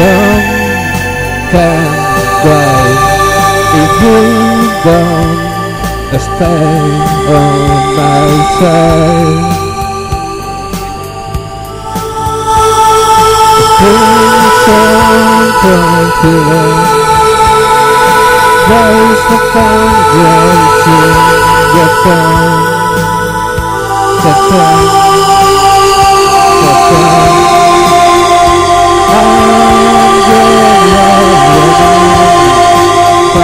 someday if you don't stay on my side. Raise the foundation, your phone, the phone.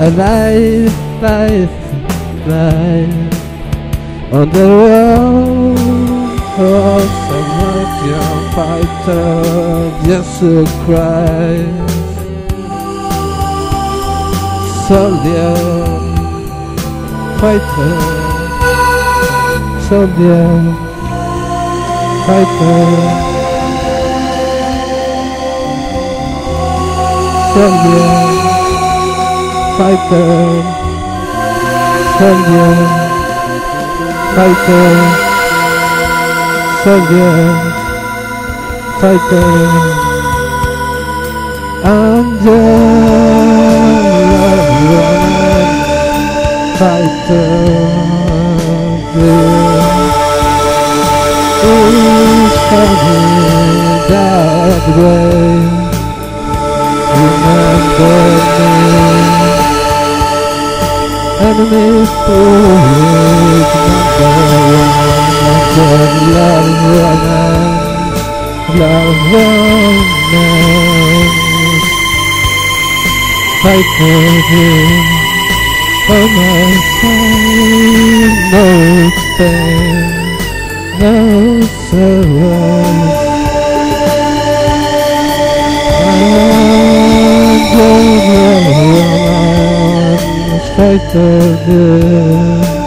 Alive, life, life On the road of some young fighter Jesus Christ Soldier, fighter Soldier, fighter. Soldier, fighter, soldier, fighter, soldier, fighter. Angel, fighter, is coming that way. Remember me biết tôi Mặt trời là hương anh Là hương anh Hãy thề thêm Hãy Nơi tên Nơi sorrow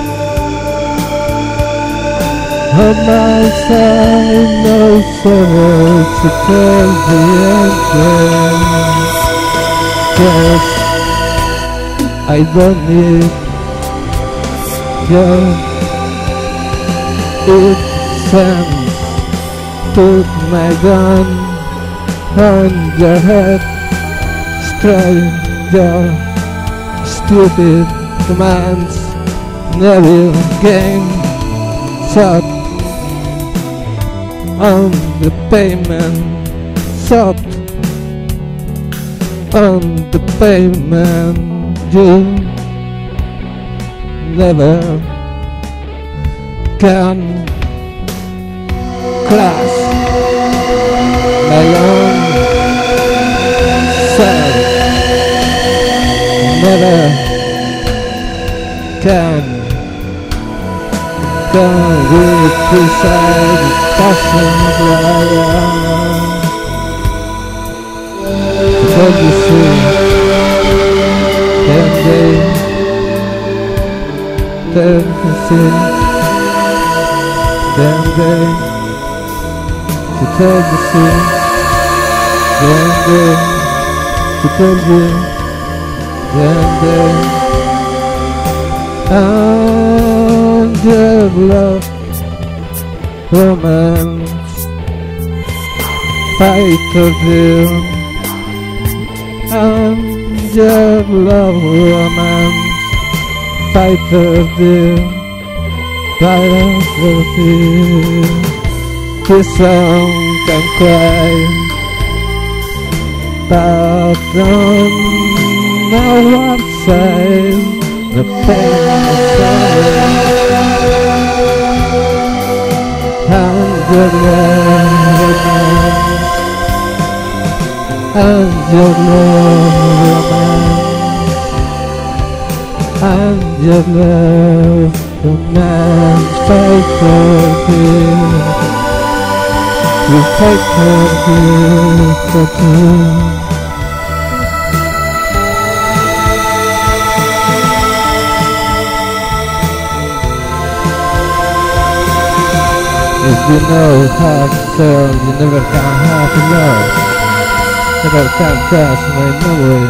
On my side, no sorrow to tell the angels. Yes, I don't need your it sends Put my gun on your head Stranger Stupid commands Never game Shot On the pavement Shot On the pavement You Never Can Class My own Self. Never Can Can with beside Passing Because you see they Then you see Then they To tell you see Then they To tell you Then they And of love Romance. Fight of them And of love romance. Fight of you Fight of you This song can cry. But on know one side the pain and the love and the love and the love the man's faithful dear you take care of me for If you know how to sell, you never can have enough. Never can trust my memory.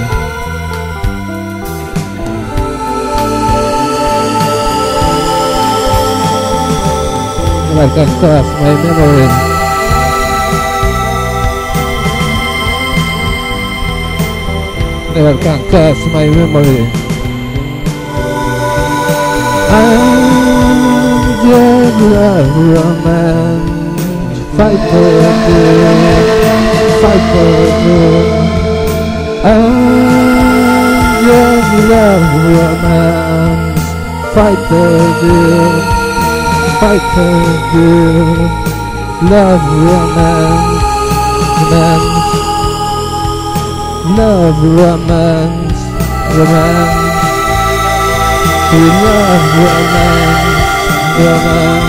Never can trust my memory. Never can trust my memory. Just love romance. Fight for you, fight for you. I'm just love romance. Fight for you, fight for you. Love romance, romance. Love romance, romance. To love romance, Roman,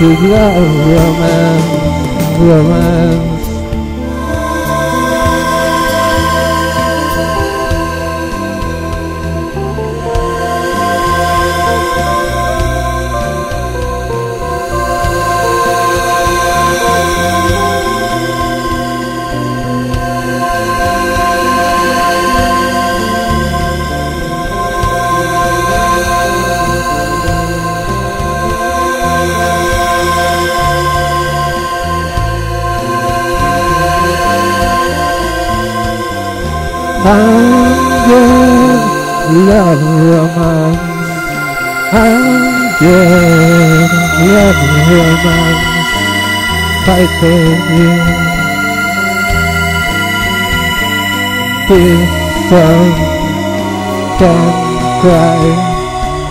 Roman, Roman, Roman. Angel, love romance. Angel, love romance. Fight for you. This song can cry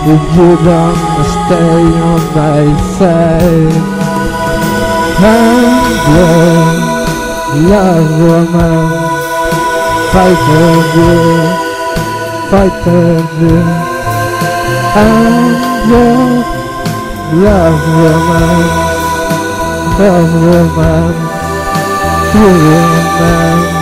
if you don't stay on my side. Angel, love romance. Fight for you, fight for you. Angel, love romance, love romance, true romance.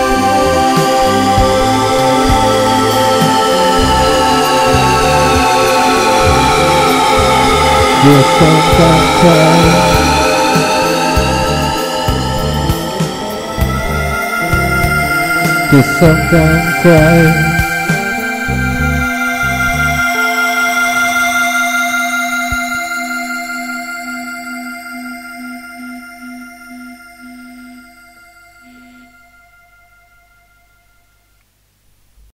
vượt sông sang trái vượt sông sang trái